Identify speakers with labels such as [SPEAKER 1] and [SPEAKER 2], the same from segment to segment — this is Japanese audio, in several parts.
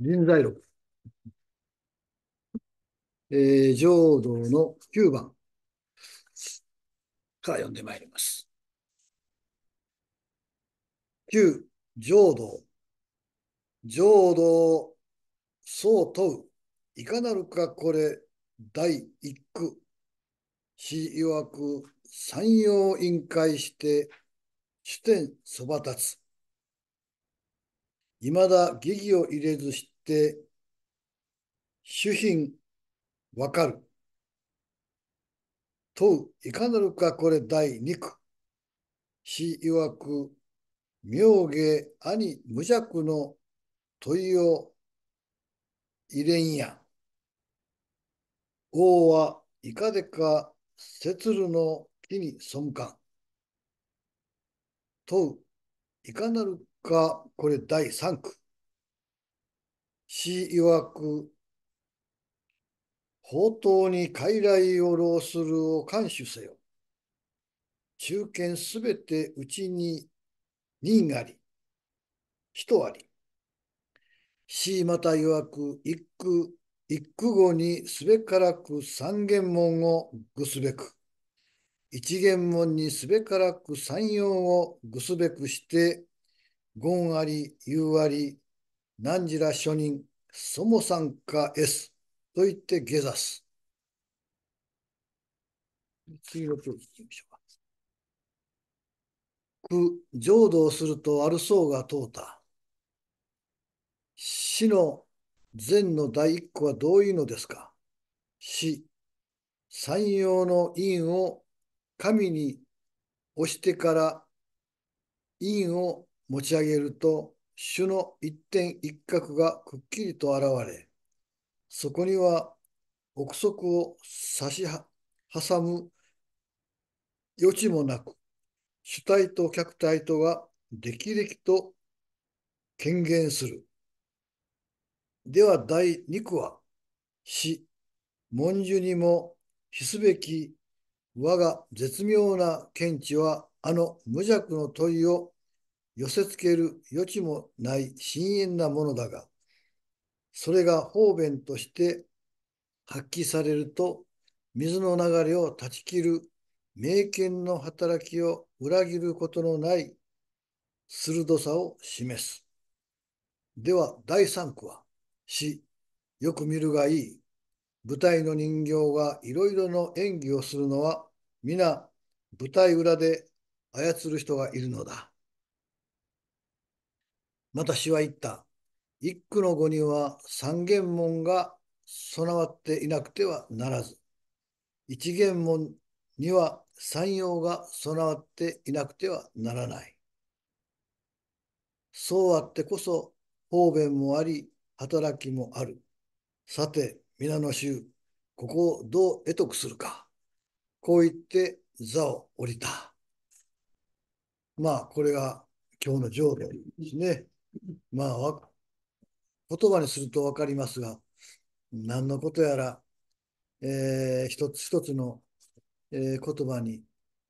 [SPEAKER 1] 臨在録。えー、浄土の9番から読んでまいります。9、浄土。浄土、そう問う。いかなるかこれ、第一句。詩曰く、山陽委員会して、主典そば立つ。いまだ疑義を入れずしてて、主品わかる。問う、いかなるかこれ第二句。詩曰く、妙下兄無弱の問いを入れんや。王はいかでか節るの木に背か問う、いかなるかこれ第三句。詩曰く、宝刀に傀儡を労するを監守せよ。中堅すべてうちに人あり、人あり。しまた曰く一句一句後にすべからく三元門をぐすべく。一元門にすべからく三葉をぐすべくして、言あり、言うあり、何時ら諸人、そも参加 S。と言って下座す。次のページ行きましょうか。苦、浄土をすると悪そうが問うた。死の善の第一個はどういうのですか死、三葉の因を神に押してから因を持ち上げると、主の一点一角がくっきりと現れ、そこには憶測を差し挟む余地もなく、主体と客体とが歴々と権限する。では第2句は、死、文殊にも比すべき我が絶妙な見地は、あの無弱の問いを寄せつける余地もない深遠なものだが、それが方便として発揮されると、水の流れを断ち切る名犬の働きを裏切ることのない鋭さを示す。では、第3句は、詩、よく見るがいい。舞台の人形がいろいろの演技をするのは、皆舞台裏で操る人がいるのだ。また詩は言った。一句の語には三元門が備わっていなくてはならず、一元門には三葉が備わっていなくてはならない。そうあってこそ方便もあり、働きもある。さて、皆の衆、ここをどう得得するか。こう言って座を降りた。まあ、これが今日の浄土ですね。まあ、言葉にすると分かりますが、何のことやら、えー、一つ一つの、えー、言葉に、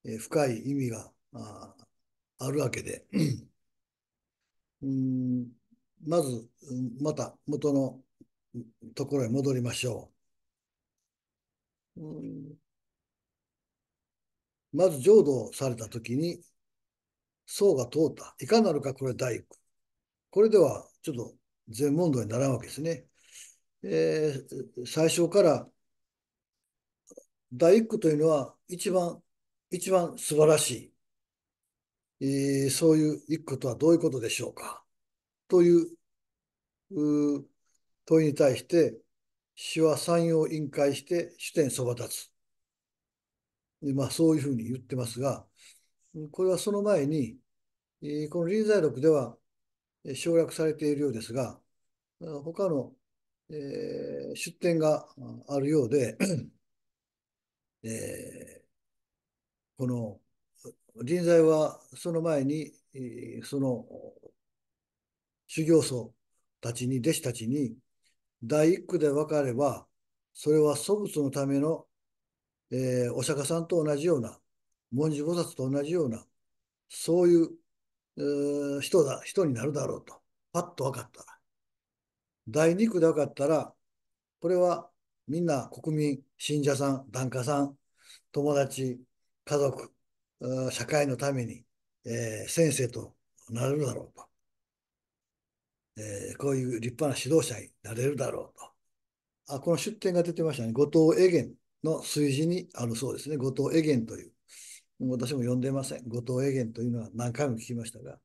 [SPEAKER 1] えー、深い意味がああるわけで、うんまず、また元のところへ戻りましょう。うんまず浄土されたときに、僧が通った。いかなるかこれ大工。これではちょっと全問答にならんわけですね。えー、最初から第一句というのは一番、一番素晴らしい、えー、そういう一句とはどういうことでしょうかという問いに対して、詩は三葉委員会して主典そば立つ。でまあ、そういうふうに言ってますが、これはその前に、この臨済録では省略されているようですが、他の、えー、出典があるようで、えー、この臨済はその前に、その修行僧たちに、弟子たちに、第一句で分かれば、それは祖仏のための、えー、お釈迦さんと同じような、文殊菩薩と同じような、そういう、人だ、人になるだろうと、パッと分かったら。第2句で分かったら、これはみんな国民、信者さん、檀家さん、友達、家族、社会のために、えー、先生となれるだろうと、えー、こういう立派な指導者になれるだろうと。あこの出典が出てましたね。後藤恵元の炊事にあるそうですね。後藤恵元という。私も読んでません。後藤恵元というのは何回も聞きましたが、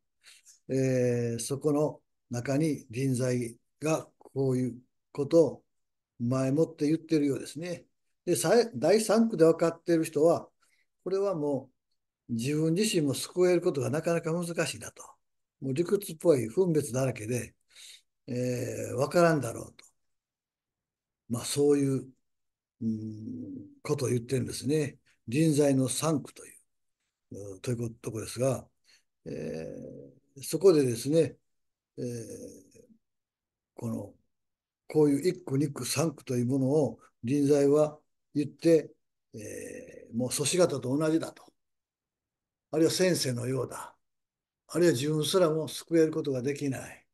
[SPEAKER 1] えー、そこの中に臨在がこういうことを前もって言ってるようですね。で、第3区で分かってる人は、これはもう自分自身も救えることがなかなか難しいなと。もう理屈っぽい分別だらけで、えー、分からんだろうと。まあそういう、うん、ことを言ってるんですね。人材の3区という、というところですが、えー、そこでですね、えー、このこういう1区、2区、3区というものを臨在は言って、えー、もう祖師方と同じだと。あるいは先生のようだ。あるいは自分すらも救えることができない。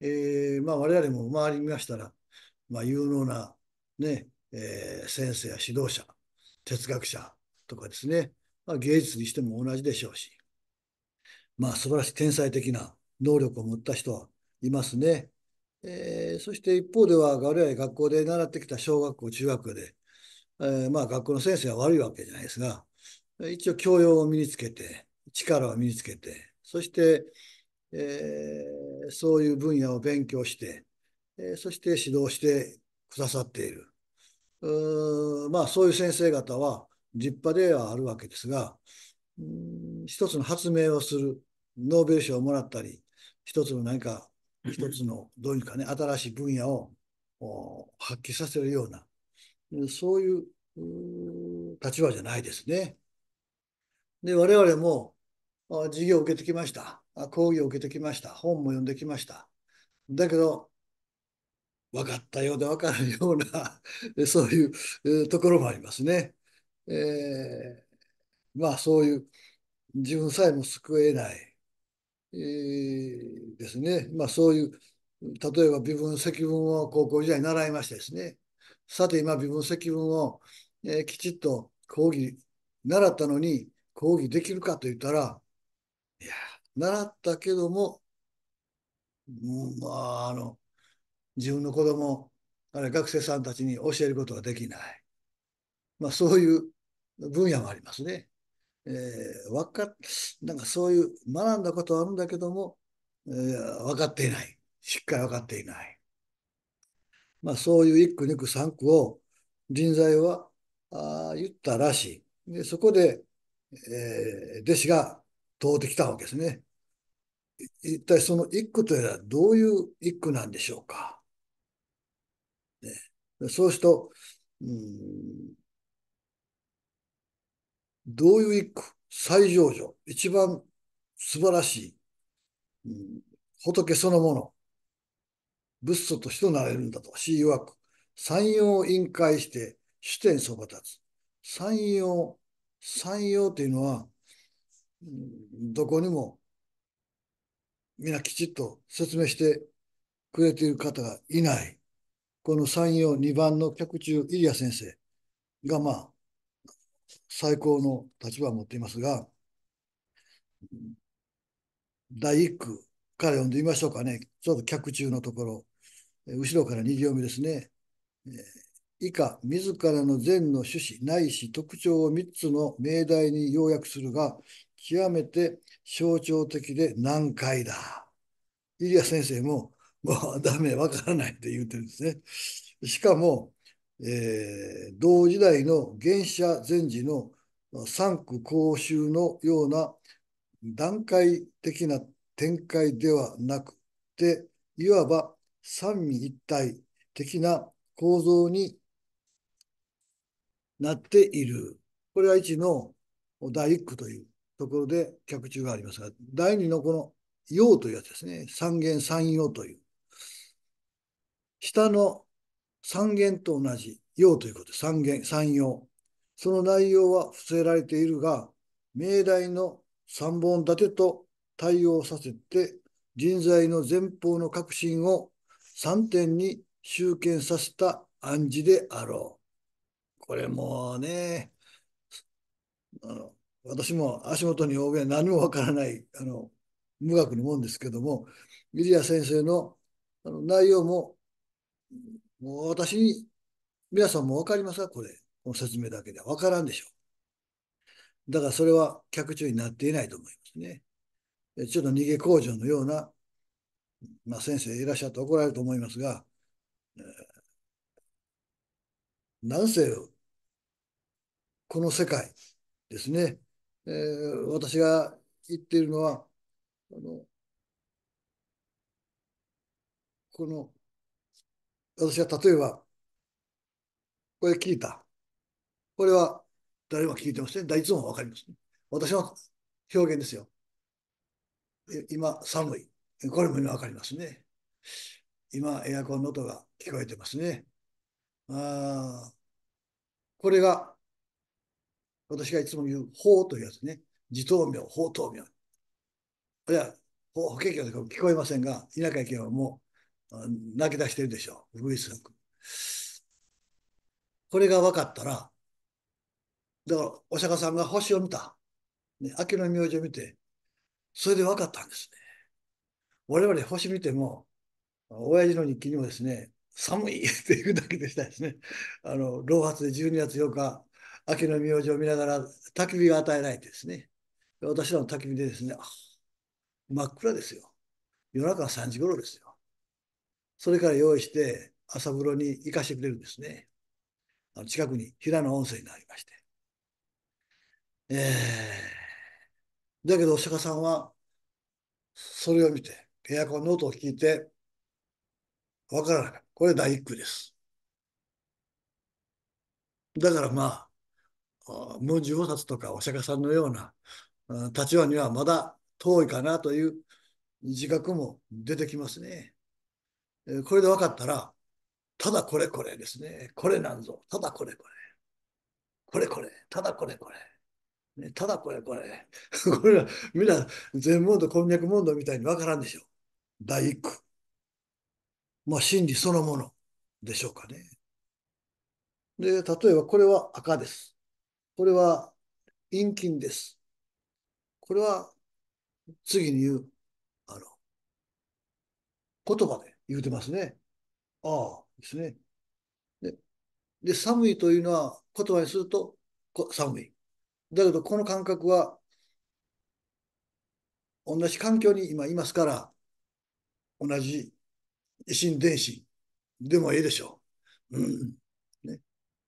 [SPEAKER 1] えー、まあ我々も周りに見ましたら、まあ、有能な、ねえー、先生や指導者、哲学者とかですね、まあ、芸術にしても同じでしょうし、まあ素晴らしい天才的な能力を持った人はいますね。えー、そして一方では、我々学校で習ってきた小学校、中学校で、えー、まあ学校の先生は悪いわけじゃないですが、一応教養を身につけて、力を身につけて、そして、えー、そういう分野を勉強して、えー、そして指導してくださっている。うまあそういう先生方は立派ではあるわけですが、うん一つの発明をする、ノーベル賞をもらったり、一つの何か一つのどういうかね新しい分野を発揮させるようなそういう立場じゃないですね。で我々も授業を受けてきました講義を受けてきました本も読んできましただけど分かったようで分からないようなそういうところもありますね。えー、まあそういう自分さえも救えないえー、ですね、まあ、そういう、例えば微分積分を高校時代に習いましてですね、さて今微分積分を、えー、きちっと講義、習ったのに講義できるかと言ったら、いや、習ったけども、もうまあ、あの、自分の子供、あれ学生さんたちに教えることができない。まあ、そういう分野もありますね。えー、わかなんかそういう学んだことはあるんだけども、えー、分かっていない。しっかり分かっていない。まあそういう一句二句三句を人材はあ言ったらしい。でそこで、えー、弟子が通ってきたわけですね。一体その一句というのはどういう一句なんでしょうか。ね、そうすると、うんどういう一句最上場、一番素晴らしい、うん、仏そのもの、仏祖としてなれるんだと、死曰く、三様を委員会して主典そば立つ。三様、三様というのは、うん、どこにも皆きちっと説明してくれている方がいない。この三様2番の客中、イリア先生がまあ、最高の立場を持っていますが、第一句から読んでみましょうかね。ちょっと脚中のところ、後ろから2行目ですね。以下、自らの善の趣旨ないし特徴を3つの命題に要約するが、極めて象徴的で難解だ。イリア先生も、もうダメ、わからないって言ってるんですね。しかも、えー、同時代の原社前時の三区公衆のような段階的な展開ではなくて、いわば三位一体的な構造になっている。これは1の第1句というところで脚注がありますが、第2のこの陽というやつですね。三元三陽という。下の三元と同じ陽ということで三元、三陽。その内容は伏せられているが、命題の三本立てと対応させて人材の前方の革新を3点に集見させた暗示であろう。これもね、あの私も足元に及びは何もわからないあの無学のもんですけども、リリア先生のあの内容も、もう私に、皆さんもわかりますか？これ。この説明だけではわからんでしょう。だからそれは客中になっていないと思いますね。ちょっと逃げ工場のような、まあ、先生いらっしゃって怒られると思いますが、え、なんせこの世界ですね、えー、私が言っているのはあのこの私は例えばこれ聞いた。これは誰も聞いてません、ね、いつもわかります、ね、私の表現ですよ。今寒い。これも今わかりますね。今エアコンの音が聞こえてますね。あこれが私がいつも言う法というやつね。自頭名法頭名いや法華経とか聞こえませんが田舎行はもう泣き出してるでしょ。うウグイスこれが分かったらだからお釈迦さんが星を見た、ね、秋の明星を見てそれで分かったんですね。我々星見ても親父の日記にもですね寒いっていうだけでしたですね。あの老髪で12月8日秋の明星を見ながら焚き火が与えられてですね。私らの焚き火でですね真っ暗ですよ。夜中3時頃ですよ。それから用意して朝風呂に行かしてくれるんですね。あの近くに平野温泉がありまして。えー、だけどお釈迦さんはそれを見てエアコンの音を聞いてわからない。これ第一句です。だからまあ文殊菩薩とかお釈迦さんのような立場にはまだ遠いかなという自覚も出てきますね。これで分かったら、ただこれこれですね。これなんぞ。ただこれこれ。これこれ。ただこれこれ。ね、ただこれこれ。これはみんな全問答、こんにゃく問答みたいに分からんでしょう。第一句。まあ真理そのものでしょうかね。で、例えばこれは赤です。これは陰菌です。これは次に言う、あの、言葉で言うてますね。ああ、ですね。で、で寒いというのは言葉にすると寒い。だけど、この感覚は同じ環境に今いますから、同じ維新電子でもいいでしょう。うんね、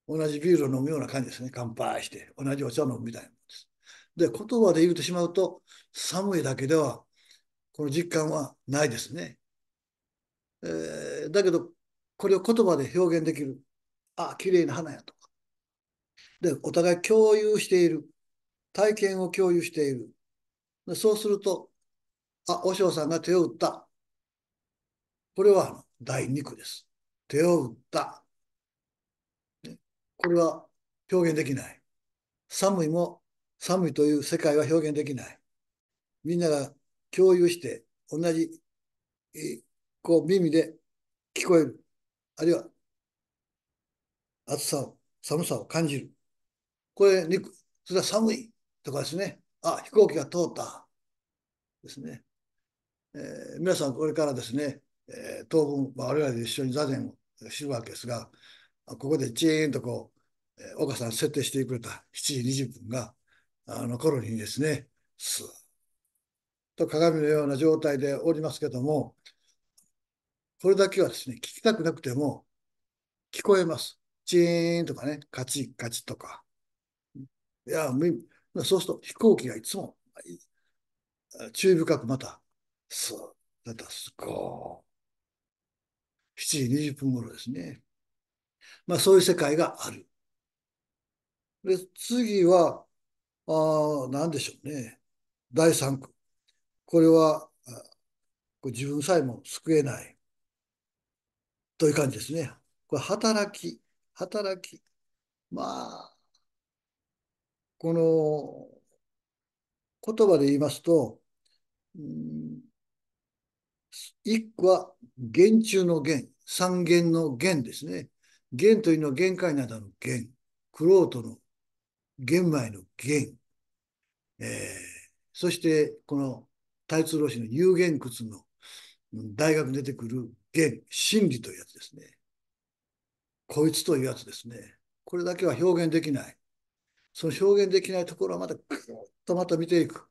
[SPEAKER 1] 同じビールを飲むような感じですね。乾杯して、同じお茶を飲むみたいなものです。で、言葉で言うてしまうと、寒いだけでは、この実感はないですね。えー、だけど、これを言葉で表現できる。あ、綺麗な花やとか。で、お互い共有している。体験を共有している。でそうすると、あ、お嬢さんが手を打った。これは第二句です。手を打った。これは表現できない。寒いも寒いという世界は表現できない。みんなが共有して同じこう耳で聞こえる。あるいは暑さを、寒さを感じる。これ、それは寒いとかですね。あ、飛行機が通ったですね。えー、皆さんこれからですね、えー、当分、まあ、我々で一緒に座禅を知るわけですが、ここでチーンとこう、えー、岡さん設定してくれた7時20分が、あの頃にですね、スーッと鏡のような状態でおりますけども、これだけはですね、聞きたくなくても聞こえます。チーンとかね、カチッカチッとか。いや、そうすると飛行機がいつも注意深くまた、スーッ、またすごー。7時20分頃ですね。まあそういう世界がある。で、次は、あ何でしょうね。第3句。これは自分さえも救えないという感じですね。これ働き、働き。まあ、この言葉で言いますと、うん、一個は弦中の弦、三弦の弦ですね。弦というのは限界などの弦、クロートの玄米の弦、えー、そしてこの大通老師の有限窟の大学に出てくる弦、真理というやつですね。こいつというやつですね。これだけは表現できない。その表現できないところはまたぐっとまた見ていく。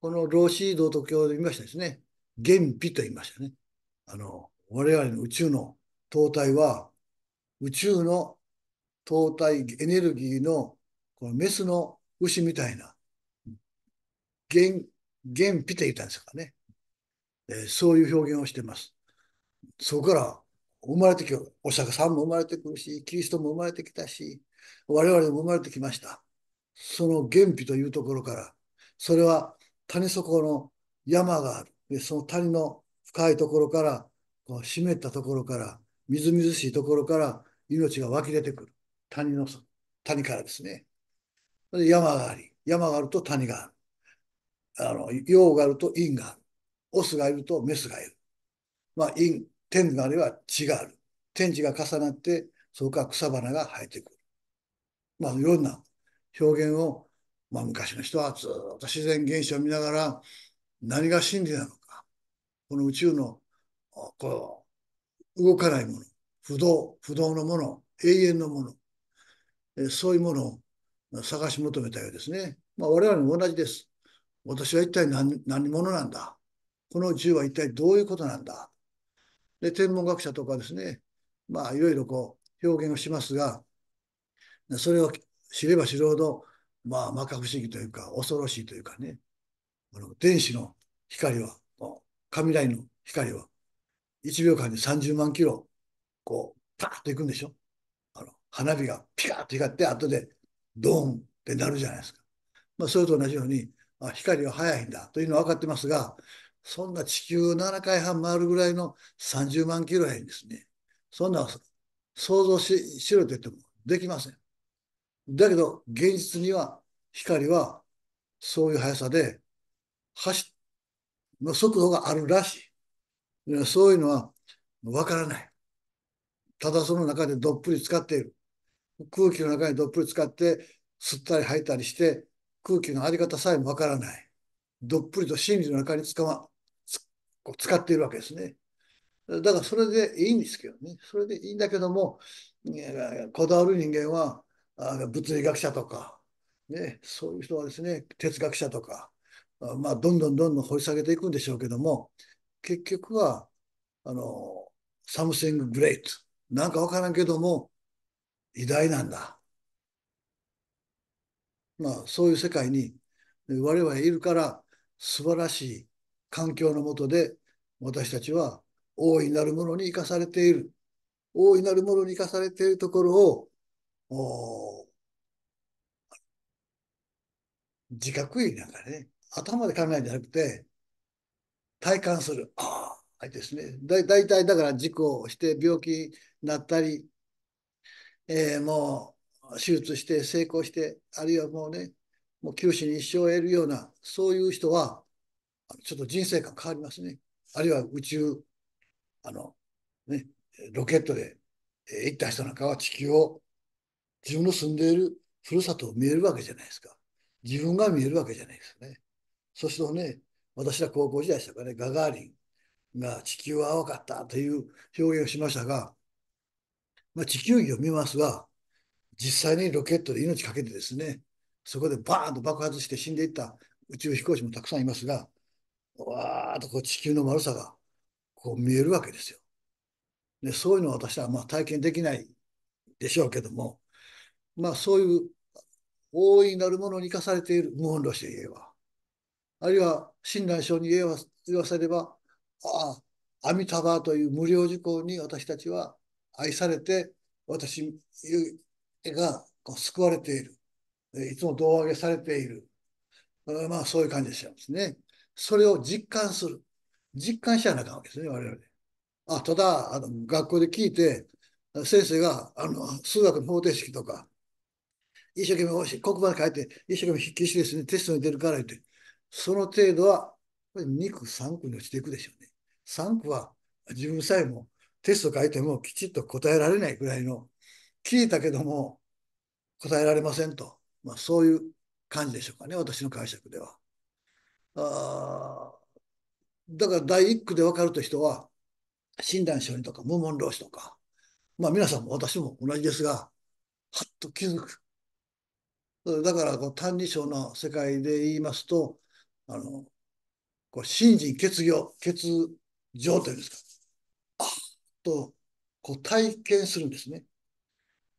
[SPEAKER 1] この老子道徳教で見ましたですね。原秘と言いましたね。あの、我々の宇宙の塔体は、宇宙の塔体エネルギーのこのメスの牛みたいな、原、原秘と言ったんですかね。え、そういう表現をしてます。そこから生まれてきる。お釈迦さんも生まれてくるし、キリストも生まれてきたし、我々も生まれてきました。その原秘というところから、それは谷底の山がある。でその谷の深いところから、こう湿ったところから、みずみずしいところから命が湧き出てくる。谷の、谷からですね。で山があり、山があると谷がある。あの、陽があると陰がある。オスがいるとメスがいる。まあ、陰、天があれば地がある。天地が重なって、そこから草花が生えてくる。まあ、いろんな表現を、まあ、昔の人はずっと自然現象を見ながら、何が真理なのか。この宇宙の、こう、動かないもの、不動、不動のもの、永遠のもの、えそういうものを探し求めたようですね。まあ、我々も同じです。私は一体何何者なんだ？この宇宙は一体どういうことなんだ？で、天文学者とかですね、まあ、いろいろこう、表現をしますが、それを知れば知るほど、まあ、摩訶不思議というか、恐ろしいというかね、あの電子の光は、雷の光は、1秒間に30万キロ、こう、パーッといくんでしょ？あの花火がピカッと光って、後でドーンってなるじゃないですか。まあ、それと同じように、あ光は速いんだというのは分かってますが、そんな地球7回半回るぐらいの30万キロやんですね。そんな想像ししろと言ってもできません。だけど、現実には光はそういう速さで走の速度があるらしい。そういうのはわからない。ただその中でどっぷり使っている。空気の中にどっぷり使って吸ったり吐いたりして空気のあり方さえもわからない。どっぷりと真理の中に使,、ま、こう使っているわけですね。だからそれでいいんですけどね。それでいいんだけども、こだわる人間は物理学者とか、ね、そういう人はですね、哲学者とか、まあ、どんどんどんどん掘り下げていくんでしょうけども、結局は、あの、Something Great。なんかわからんけども、偉大なんだ。まあ、そういう世界に我々いるから素晴らしい環境のもとで私たちは大いなるものに生かされている。大いなるものに生かされているところを自覚意なんかね、頭で考えるんじゃなくて体感する。ああ、ですね。だ大体だから事故をして病気になったり、えー、もう手術して成功して、あるいはもうね、もう九死に一生を得るような、そういう人は、ちょっと人生観変わりますね。あるいは宇宙、あの、ね、ロケットで行った人なんかは地球を、自分の住んでいるふるさとを見えるわけじゃないですか。自分が見えるわけじゃないですね。そうするとね、私ら高校時代でしたかね、ガガーリンが地球は青かったという表現をしましたが、まあ、地球儀を見ますが、実際にロケットで命かけてですね、そこでバーンと爆発して死んでいった宇宙飛行士もたくさんいますが、わーっとこう地球の丸さがこう見えるわけですよ。でそういうのは私はまあ体験できないでしょうけども、まあそういう大いなるものに生かされている無音論師で言えば、あるいは親鸞聖に言わせれば、ああ、阿弥陀婆という無料事項に私たちは愛されて、私が救われている。いつも胴上げされている。まあそういう感じでしょうんですね。それを実感する。実感しちゃなあかんわけですね、我々。あ、ただ、あの学校で聞いて、先生があの数学の方程式とか、一生懸命黒板書いて、一生懸命筆記してですね、テストに出るから言って、その程度はこれ2区、3区に落ちていくでしょうね。3区は自分さえもテスト書いてもきちっと答えられないぐらいの、聞いたけども答えられませんと。まあ、そういう感じでしょうかね、私の解釈では。あだから第一句で分かると人は、親鸞聖人とか無門老子とか、まあ皆さんも私も同じですが、はっと気づく。だからこう「歎異抄」の世界で言いますと、あのこう信心欠業、欠場というんですか、あっとこう体験するんですね。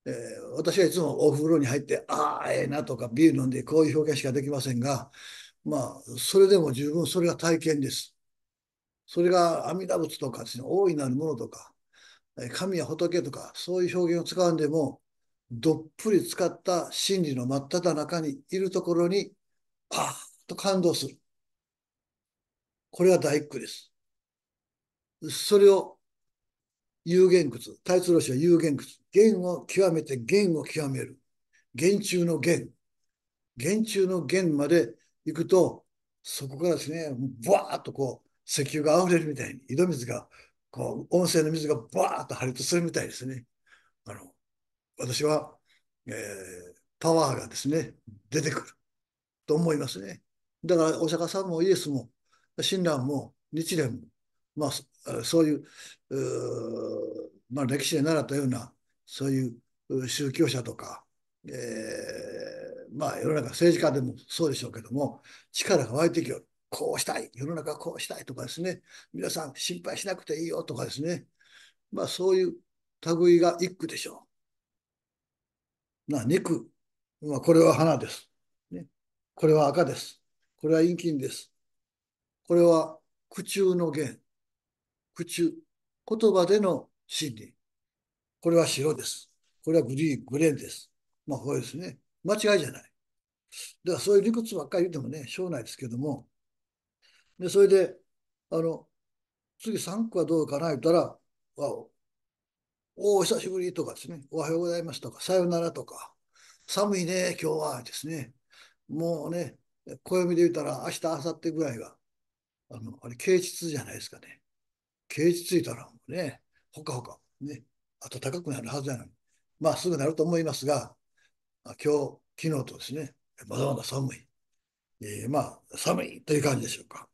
[SPEAKER 1] えー、私はいつもお風呂に入って、ああ、ええなとかビール飲んでこういう表現しかできませんが、まあ、それでも十分それが体験です。それが阿弥陀仏とかですね、大いなるものとか、神や仏とか、そういう表現を使わんでも、どっぷり使った真理の真っ只中にいるところに、パーッと感動する。これが第一句です。それを有限窟、太一郎氏は有限窟、弦を極めて弦を極める。弦中の弦。弦中の弦まで行くと、そこからですね、ブワーッとこう、石油が溢れるみたいに、井戸水が、こう、温泉の水がバーッと張りとするみたいですね。あの、私は、えー、パワーがですね、出てくると思いますね。だから、お釈迦さんもイエスも、親鸞も日蓮も、まあ、そういう、うまあ、歴史で習ったような、そういう宗教者とか、えー、まあ、世の中政治家でもそうでしょうけども、力が湧いてきよる。こうしたい、世の中こうしたいとかですね、皆さん心配しなくていいよとかですね、まあそういう類が一句でしょう。まあ二句、まあこれは花です。ね、これは赤です。これは陰金です。これは苦中の弦。苦中。言葉での真理。これは白です。これはグリーン、グレーンです。まあこれですね。間違いじゃない。だからそういう理屈ばっかり言ってもね、しょうないですけども、で、それで、あの、次3区はどうかな言ったら、わおお久しぶりとかですね、おはようございますとか、さよならとか、寒いね、今日はですね、もうね、暦で言ったら明日、明後日ぐらいが、あの、あれ、啓蟄じゃないですかね。啓蟄ついたらね、ほかほか、ね、暖かくなるはずなのに、まあすぐなると思いますが、今日、昨日とですね、まだまだ寒い。えー、まあ、寒いという感じでしょうか。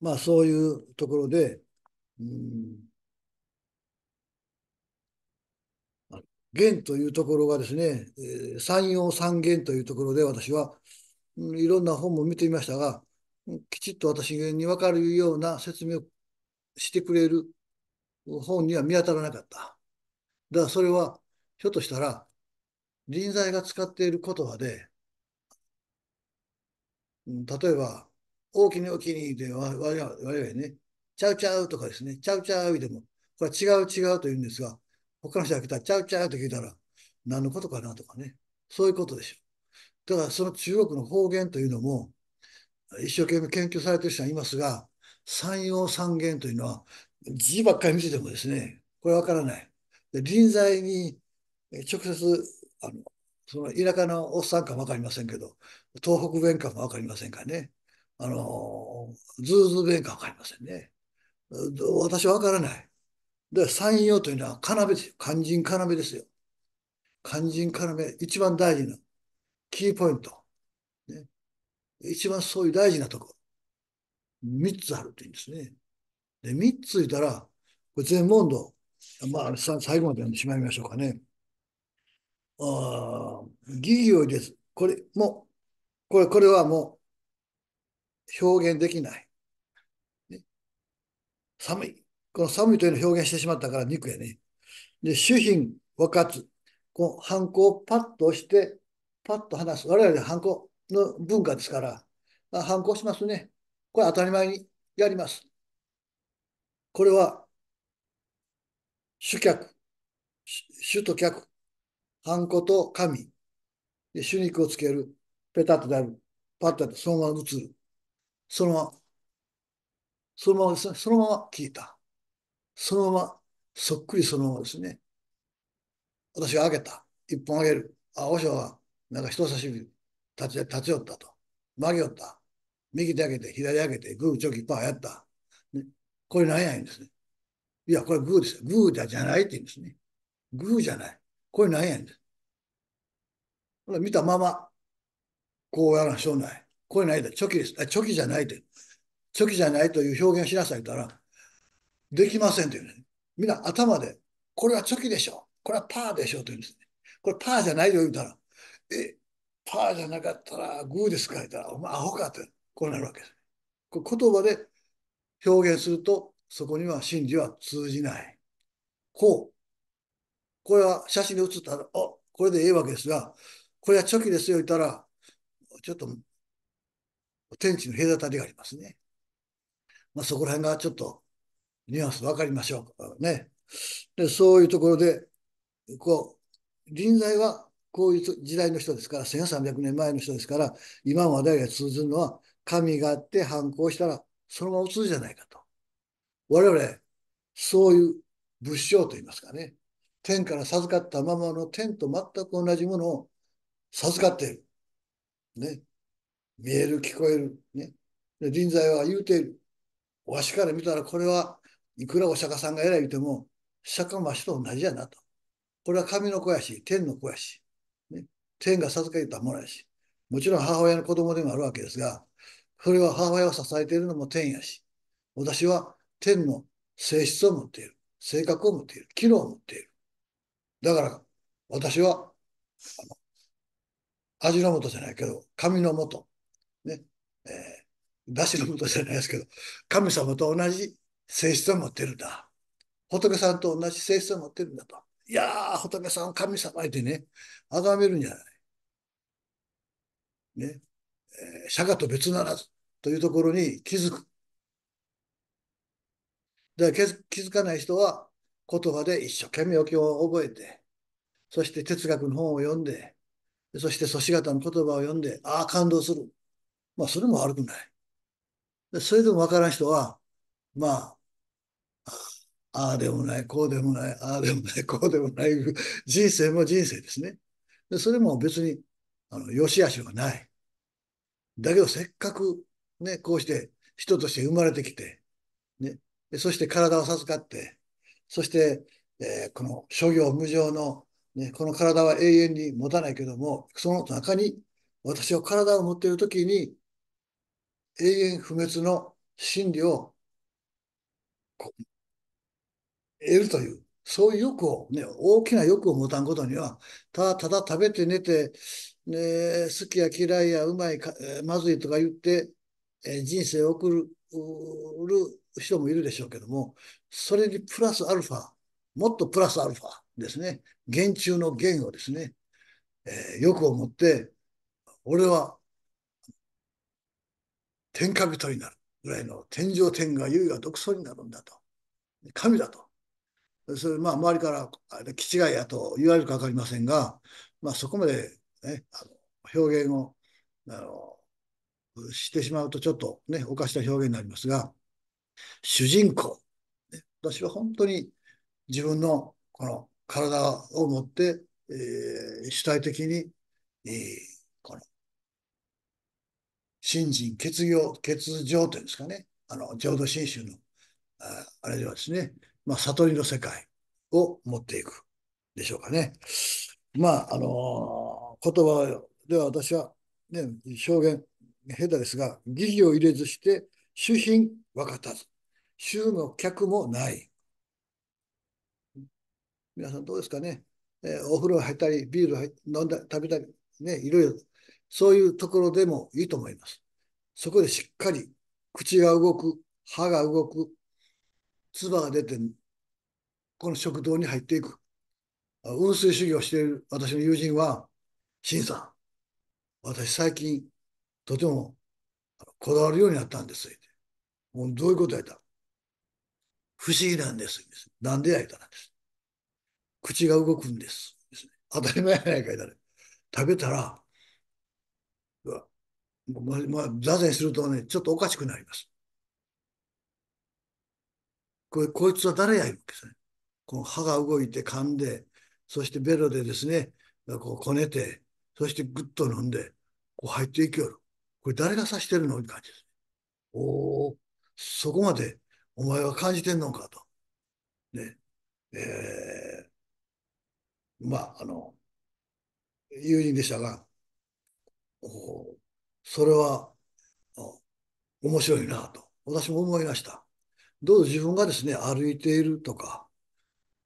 [SPEAKER 1] まあそういうところで、うん、元というところがですね、山陽三元というところで私は、うんいろんな本も見てみましたが、きちっと私に分かるような説明をしてくれる本には見当たらなかった。だからそれは、ひょっとしたら、臨在が使っている言葉で、例えば、大きに大きにで我々ね、ちゃうちゃうとかですね、ちゃうちゃうでも、これは違う違うと言うんですが、他の人が来たら、ちゃうちゃうと聞いたら、何のことかなとかね、そういうことでしょう。だからその中国の方言というのも、一生懸命研究されてる人はいますが、三要三玄というのは、字ばっかり見ててもですね、これわからない。で臨済に直接あのその田舎のおっさんかも分かりませんけど、東北弁かも分かりませんかね。あの、ズーズー弁か分かりませんね。私は分からない。で、山陽というのは要ですよ。肝心要ですよ。肝心要、一番大事なキーポイント。ね、一番そういう大事なところ。3つあるというんですね。で、3ついたら、これ全問答。まあ、最後まで読んでしまいましょうかね。ああ、義業です。これも、これ、これはもう表現できない。ね、寒い。この寒いというのを表現してしまったから肉やね。で、主品分かつ。このハンコをパッと押して、パッと離す。我々はハンコの文化ですから、あハンコしますね。これ当たり前にやります。これは、主客、主と客、ハンコと紙、で手肉をつける、ペタッとなる、パッとやってそのまま映る。そのまま、そのままですね、そのまま聞いた。そのまま、そっくりそのままですね。私があげた。一本あげる。あ、和尚は、なんか人差し指立ち、立ち寄ったと。曲げよった。右手上げて、左上げて、グー、チョキ、パーやった。ね、これ何やいんですね。いや、これグーですよ。グーじゃないって言うんですね。グーじゃない。これ何やんです。見たまま、こうやらんしょうない。これないで、チョキです。あ、チョキじゃないで。チョキじゃないという表現をしなさいったら、できませんって言うね。みんな頭で、これはチョキでしょ。これはパーでしょと言うんですね。これパーじゃないよ言うたら、え、パーじゃなかったらグーですか言ったら、お前アホかって、こうなるわけです。こ言葉で表現すると、そこには真理は通じない。こう。これは写真で写ったら、あ、これでええわけですが、これはチョキですよ言ったら、ちょっと天地の隔たりがありますね。まあ、そこら辺がちょっとニュアンス分かりましょうね。でそういうところでこう臨在はこういう時代の人ですから1300年前の人ですから今までが通ずるのは神があって反抗したらそのまま通るじゃないかと。我々そういう仏性といいますかね天から授かったままの天と全く同じものを授かっている。ね。見える、聞こえる。ね。で臨在は言うている。わしから見たらこれはいくらお釈迦さんが偉い言うても、釈迦もわしと同じやなと。これは神の子やし、天の子やし、ね、天が授けたものやし、もちろん母親の子供でもあるわけですが、それは母親を支えているのも天やし、私は天の性質を持っている、性格を持っている、機能を持っている。だから、私は、あの味の素じゃないけど、神の素、ね、えー、だしの素じゃないですけど、神様と同じ性質を持ってるんだ。仏さんと同じ性質を持ってるんだと。いやー、仏さん神様ってね、崇めるんじゃない。ね。えー、釈迦と別ならずというところに気づく。だから気づかない人は言葉で一生懸命お経を覚えて、そして哲学の本を読んで、そして祖師方の言葉を読んで、ああ、感動する。まあ、それも悪くない。でそれでも分からん人は、まあ、ああでもない、こうでもない、ああでもない、こうでもない、人生も人生ですね。でそれも別に、あの、良し悪しはない。だけど、せっかく、ね、こうして人として生まれてきて、ね、そして体を授かって、そして、えー、この諸行無常の、ね、この体は永遠に持たないけども、その中に私は体を持っているときに、永遠不滅の真理を得るという、そういう欲を、ね、大きな欲を持たんことには、ただただ食べて寝て、ね、好きや嫌いやうまいか、まずいとか言って、え人生を送る人もいるでしょうけども、それにプラスアルファ、もっとプラスアルファですね、厳中の厳をですね、えー、欲を持って、俺は天下人になるぐらいの天上天下優雅独尊になるんだと。神だと。それまあ周りから気違いやと言われるか分かりませんが、まあ、そこまで、ね、あの表現をあのしてしまうとちょっとねおかしな表現になりますが主人公、ね、私は本当に自分のこの体を持って、えー、主体的に、えー、この新人欠業欠場というんですかね。あの浄土真宗のああれではですねまあ、悟りの世界を持っていくでしょうかね。まあ、あのー、言葉では私は、ね、表現下手ですが、疑義を入れずして、主品分かったず、主の客もない。皆さんどうですかね？えー、お風呂入ったり、ビール飲んだり食べたり、ね、いろいろ、そういうところでもいいと思います。そこでしっかり口が動く、歯が動く、唾が出て、この食堂に入っていく。運水修行している私の友人は、新さん、私最近とてもこだわるようになったんです。もうどういうことやった？不思議なんです。なんでやったなんです。口が動くんです。当たり前やないかいだね。食べたら、まあ、まあ、座禅するとね、ちょっとおかしくなります。これ、こいつは誰やいるわけですね。この歯が動いて噛んで、そしてベロでですね、こうこねて、そしてぐっと飲んで、こう入っていきよる。これ誰が指してるのって感じです。おお、そこまでお前は感じてんのかと。ね。えー、まあ、あの、友人でしたが、おそれは面白いなと、私も思いました。どうぞ自分がですね、歩いているとか、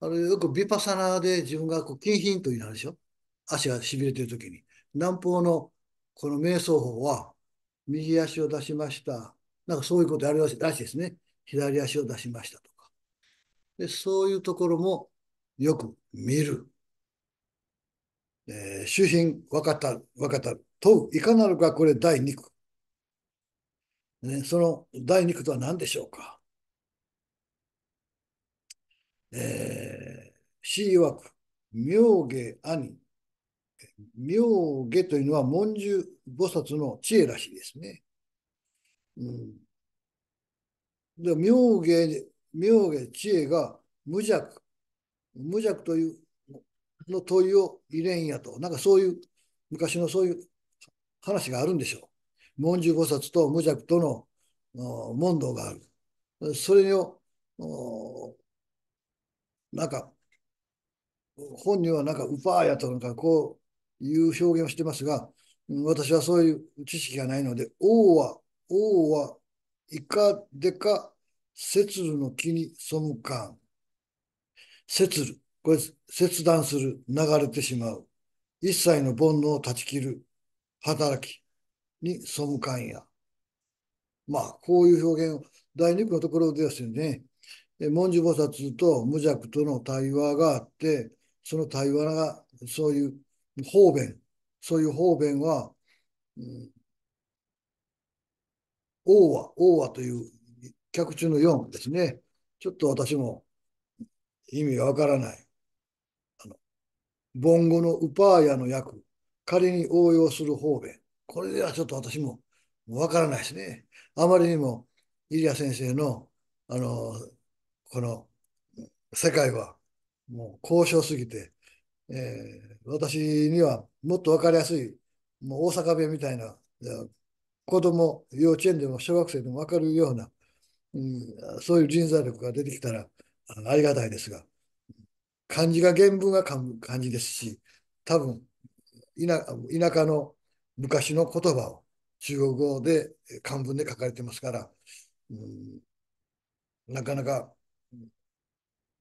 [SPEAKER 1] あれよくビパサナで自分がこう筋貧というのでしょ。足がしびれてるときに。南方のこの瞑想法は、右足を出しました。なんかそういうことやるらしいですね。左足を出しましたとか。でそういうところもよく見る。えー、主賓分かった、分かった。問う、いかなるかこれ第2句。ね、その第2句とは何でしょうか。えー、詩曰く、妙下兄。妙下というのは文殊菩薩の知恵らしいですね。うん、で妙下、妙下知恵が無弱。無弱というの問いを入れんやと。なんかそういう昔のそういう話があるんでしょう。文殊菩薩と無弱との問答がある。それをなんか、本人はなんかウパーやとなんかこういう表現をしてますが、私はそういう知識がないので、王は、王はいかでか、節るの木に背かん。節る。これ、切断する。流れてしまう。一切の煩悩を断ち切る。働きに背かんや。まあ、こういう表現を、第二句のところですよね。文殊菩薩と無弱との対話があって、その対話が、そういう方便、そういう方便は、うん、王は、王はという脚中の4ですね。ちょっと私も意味がわからない。あの、盆語のウパーヤの訳、仮に応用する方便。これではちょっと私もわからないですね。あまりにも、イリア先生の、あの、この世界はもう高尚すぎて、えー、私にはもっと分かりやすい、もう大阪弁みたいな、子供、幼稚園でも小学生でも分かるような、うん、そういう人材力が出てきたらありがたいですが、漢字が原文が漢字ですし、多分田田舎の昔の言葉を中国語で漢文で書かれてますから、うん、なかなか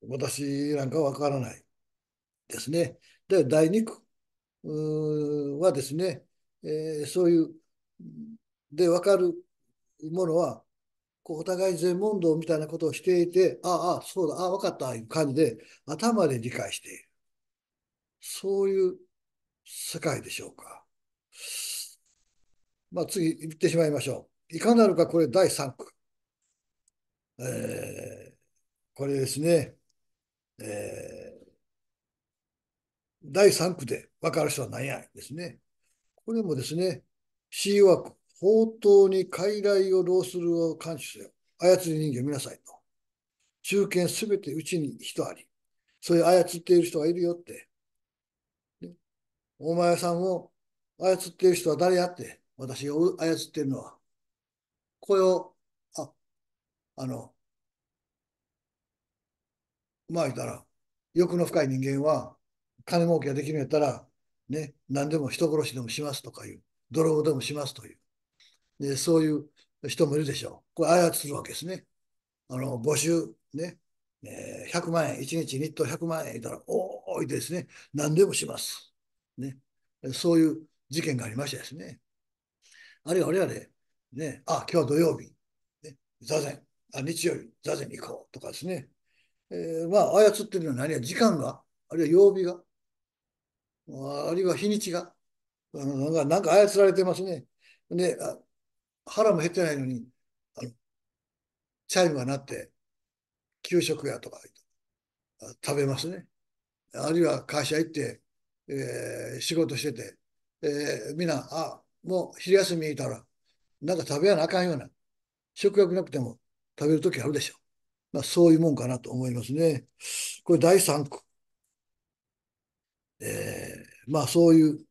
[SPEAKER 1] 私なんかわからないですね。で、第2区はですね、えー、そういうで分かるものは、こうお互い全問答みたいなことをしていて、ああ、そうだ、ああ、分かった、いう感じで、頭で理解している。そういう世界でしょうか。まあ、次行ってしまいましょう。いかなるか、これ第3区。えー、これですね。えー、第3区で分かる人は何やですね。これもですね、C 枠、法刀に傀儡をうするを監視せよ。操り人形見なさいと。中堅すべてうちに人あり。そういう操っている人がいるよって。ね、お前さんを操っている人は誰やって。私が操っているのは。これを、あ、あの、まあ言ったら、欲の深い人間は、金儲けができるんやったら、ね、何でも人殺しでもしますとかいう、泥棒でもしますという、でそういう人もいるでしょう。これ操るわけですね。あの、募集、ね、えー、100万円、1日日当100万円いたら、おーいですね、何でもします。ね、そういう事件がありましてですね。あるいはあれ、ね、あ、今日土曜日、ね、座禅、あ、日曜日、座禅に行こうとかですね。えー、まあ、操ってるのは何や、時間が、あるいは曜日が、あるいは日にちが、なんか、なんか操られてますね。で、腹も減ってないのに、あのチャイムが鳴って、給食やとか食べますね。あるいは会社行って、えー、仕事してて、えー、みんな、あ、もう昼休みいたら、なんか食べやなあかんような、食欲なくても食べるときあるでしょう。まあ、そういうもんかなと思いますね。これ第3区。えー、まあそういう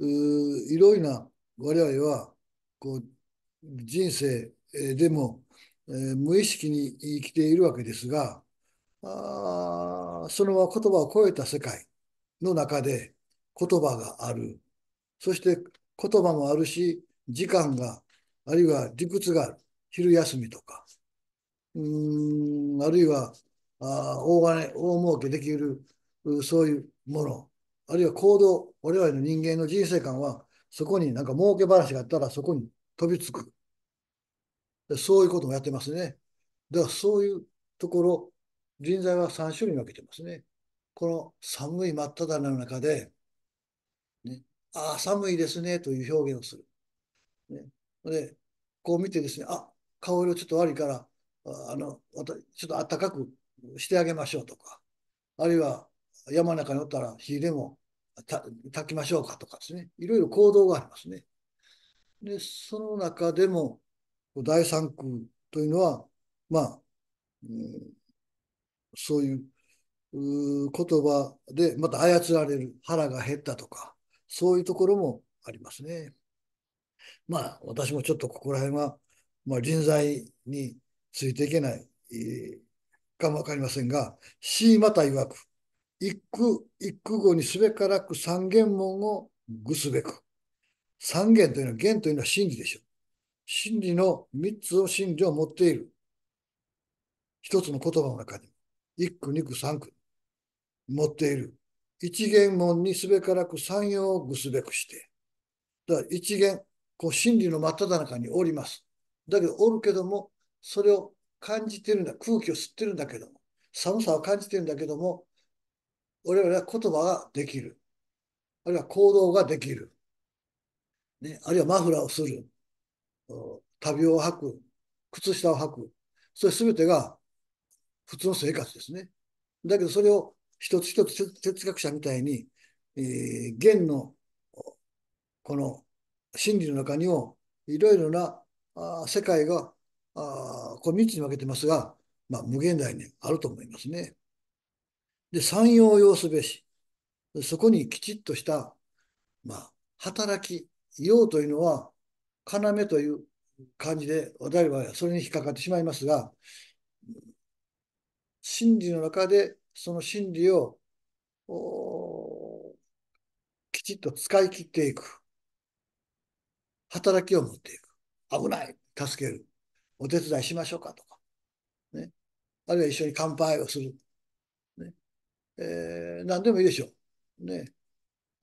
[SPEAKER 1] ういろいろな我々はこう人生でも、えー、無意識に生きているわけですが、あその言葉を超えた世界の中で言葉がある。そして言葉もあるし、時間が、あるいは理屈がある。昼休みとか。うん、あるいは、あ大金、大儲けできる、そういうもの。あるいは行動、我々の人間の人生観は、そこになんか儲け話があったらそこに飛びつく。そういうこともやってますね。だからそういうところ、人材は3種類に分けてますね。この寒い真っ只中の中で、ね、ああ、寒いですねという表現をする。ね、で、こう見てですね、あ顔色ちょっと悪いから、あの、ちょっと暖かくしてあげましょうとか、あるいは山の中におったら火でも炊きましょうかとかですね、いろいろ行動がありますね。で、その中でも、第三空というのは、まあ、うん、そういう言葉でまた操られる腹が減ったとか、そういうところもありますね。まあ、私もちょっとここら辺は、まあ、人材についていけない、えー、かもわかりませんが、C また曰く、一句一句後にすべからく三元門を具すべく。三元というのは、元というのは真理でしょう。真理の三つを真理を持っている。一つの言葉の中に、一句、二句、三句、持っている。一元門にすべからく三様をぐすべくして。だから一元、こう真理の真っ只中におります。だけど、おるけども、それを感じてるんだ、空気を吸ってるんだけども、寒さを感じてるんだけども、我々は言葉ができる。あるいは行動ができる。ね、あるいはマフラーをする。旅を履く。靴下を履く。それ全てが普通の生活ですね。だけどそれを一つ一つ哲学者みたいに、えー、現のこの真理の中にもいろいろなあ世界があこれ3つに分けてますが、まあ、無限大にあると思いますね。で、産業を要すべし。そこにきちっとした、まあ、働き、用というのは、要という感じで、我々はそれに引っかかってしまいますが、真理の中でその真理をきちっと使い切っていく。働きを持っていく。危ない。助ける。お手伝いしましょうかとか。ね。あるいは一緒に乾杯をする。ね。えー、何でもいいでしょう。ね。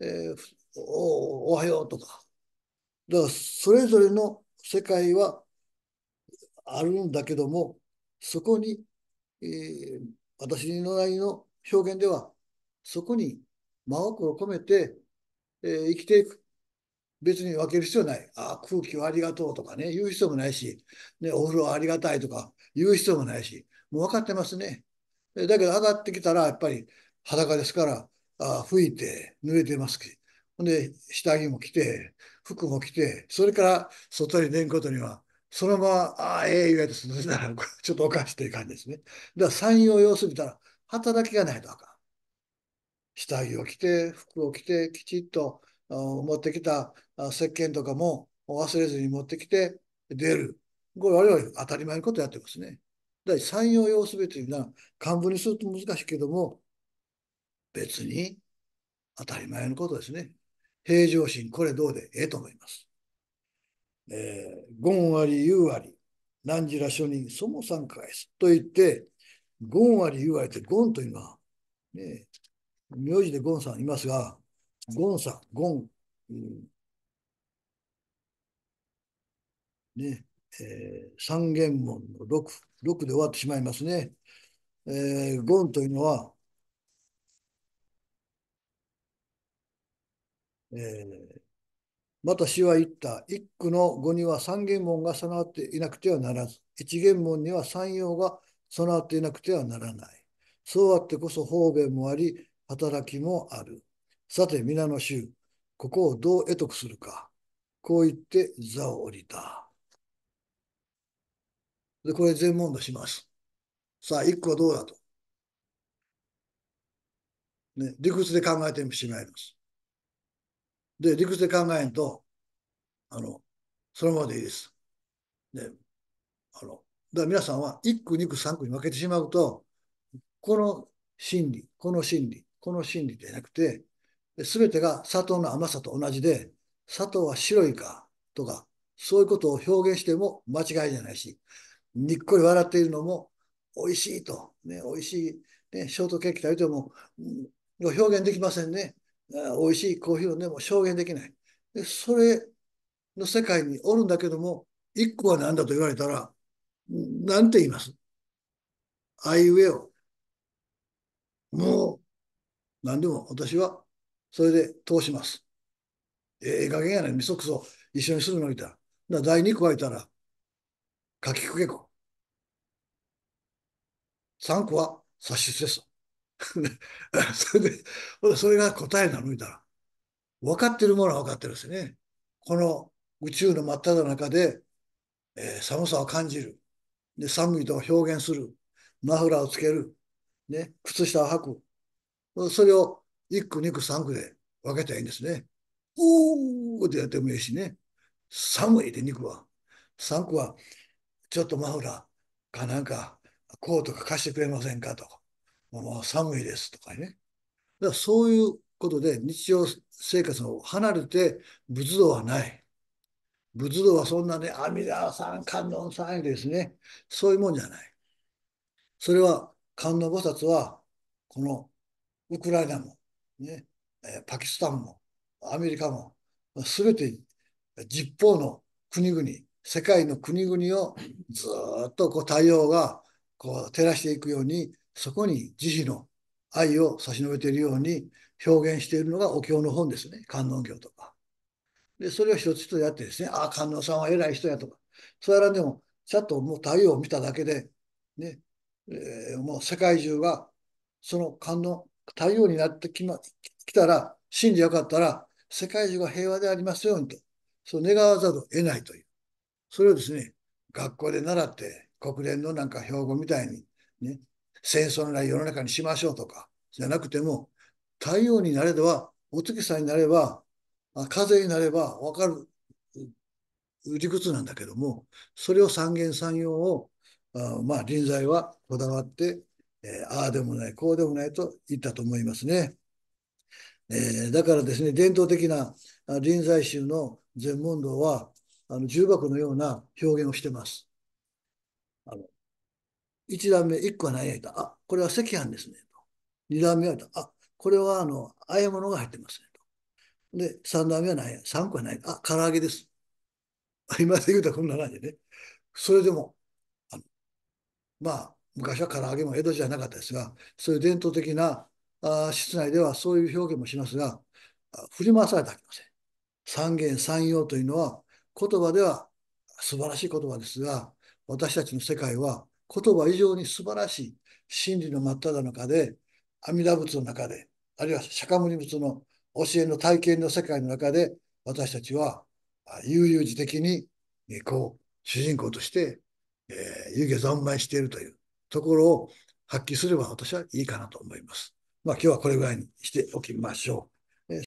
[SPEAKER 1] えー、おおはようとか。だから、それぞれの世界はあるんだけども、そこに、えー、私のなりの表現では、そこに真心を込めて、えー、生きていく。別に分ける必要ない。あ空気をありがとうとかね、言う必要もないし、ね、お風呂ありがたいとか言う必要もないし、もう分かってますね。だけど上がってきたら、やっぱり裸ですから、あ拭いて濡れてますし、で、下着も着て、服も着て、それから外に出んことには、そのまま、ああ、ええ言われて外出たら、ちょっとおかしいという感じですね。だから産業要するたら、働きがないとあかん。下着を着て、服を着て、きちっと持ってきた石鹸とかも忘れずに持ってきて出る。これ我々当たり前のことやってますね。だから産業用すべというのは漢文にすると難しいけども、別に当たり前のことですね。平常心、これどうでええと思います。えー、言割言う割、何時ら書人、そも三回す。と言って、言割言う割って言というのは、ね、名字でゴンさんいますが、ゴンさん、ゴン、うん、ね、えー、三元門の6、6で終わってしまいますね。えー、ゴンというのは、えー、また詩は言った。一句の語には三元門が備わっていなくてはならず、一元門には三葉が備わっていなくてはならない。そうあってこそ方便もあり、働きもある。さて、皆の衆、ここをどう得得するか。こう言って座を降りた。で、これ全問答します。さあ、一個はどうだと。ね、理屈で考えてしまいます。で、理屈で考えんと、あの、そのままでいいです。ね、あの、だから皆さんは1区、2区、3区に分けてしまうと、この心理、この心理、この心理でなくて、すべてが砂糖の甘さと同じで、砂糖は白いかとか、そういうことを表現しても間違いじゃないし、にっこり笑っているのも美味しいと、ね、美味しい、ね、ショートケーキ食べても、うん、表現できませんね。美味しいコーヒーをね、も証言できない。でそれの世界におるんだけども、一個は何だと言われたら、なんて言います？あいうえを。もう、何でも私はそれで通します。ええ加減やねん、みそくそ一緒にするのいたら。だ第2個はいたら、書きくけこ。3個は察しです。そ それで、それが答えなの？いたら。分かってるものは分かってるんですね。この宇宙の真っ只中で、えー、寒さを感じる。で、寒いと表現する。マフラーをつける。ね、靴下を履く。それを1区、2区、3区で分けたらいいんですね。おーってやってもいいしね。寒いで2区は。3区は、ちょっとマフラーかなんか、コートか貸してくれませんかとか。もう寒いですとかね。だからそういうことで日常生活を離れて仏道はない。仏道はそんなね、阿弥陀さん、観音さんですね。そういうもんじゃない。それは観音菩薩は、このウクライナも、ね、パキスタンも、アメリカも、すべて実方の国々、世界の国々をずっとこう太陽がこう照らしていくように、そこに慈悲の愛を差し伸べているように表現しているのがお経の本ですね。観音経とか。で、それを一つ一つやってですね、ああ、観音さんは偉い人やとか。それらでも、ちゃんともう太陽を見ただけで、ね、えー、もう世界中が、その観音、太陽になってき,、ま、きたら、真でよかったら、世界中が平和でありますようにと、そう願わざるを得ないという。それをですね、学校で習って、国連のなんか標語みたいに、ね、戦争のない世の中にしましょうとか、じゃなくても、太陽になれば、お月さんになれば、風になれば分かる理屈なんだけども、それを三元三様を、あまあ、臨済はこだわって、えー、ああでもない、こうでもないと言ったと思いますね。えー、だからですね、伝統的な臨済宗の禅問答は、あの重箱のような表現をしてます。あの1段目、1個は何やったあ、これは赤飯ですね。と2段目は、あ、これはあの、あえ物が入ってますね。とで、3段目は何や ?3 個は何やあ、唐揚げです。今で言うとこんな感じでね。それでも、あのまあ、昔は唐揚げも江戸じゃなかったですが、そういう伝統的なあ室内ではそういう表現もしますが、振り回されたわけません。三元三様というのは、言葉では素晴らしい言葉ですが、私たちの世界は言葉以上に素晴らしい真理の真っ只中で、阿弥陀仏の中で、あるいは釈迦牟尼仏の教えの体験の世界の中で、私たちは悠々自適に、こう、主人公として、えー、遊戯三昧しているというところを発揮すれば私はいいかなと思います。まあ今日はこれぐらいにしておきましょう。